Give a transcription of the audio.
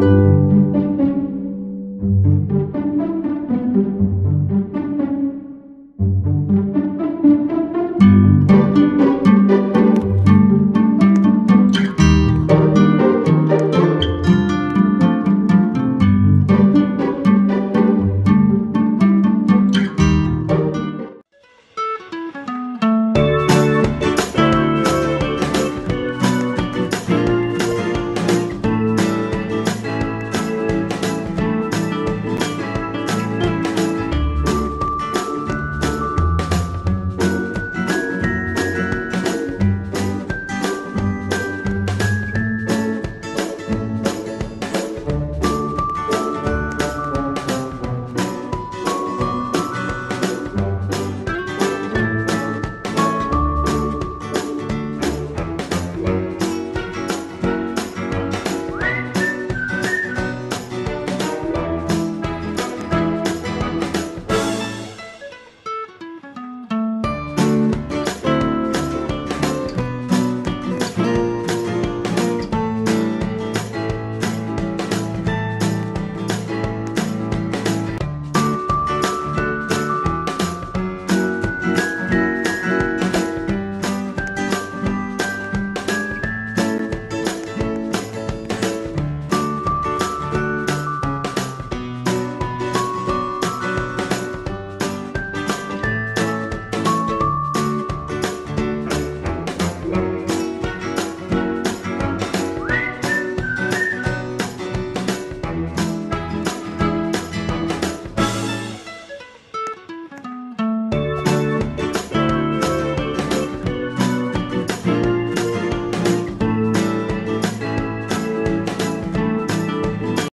Música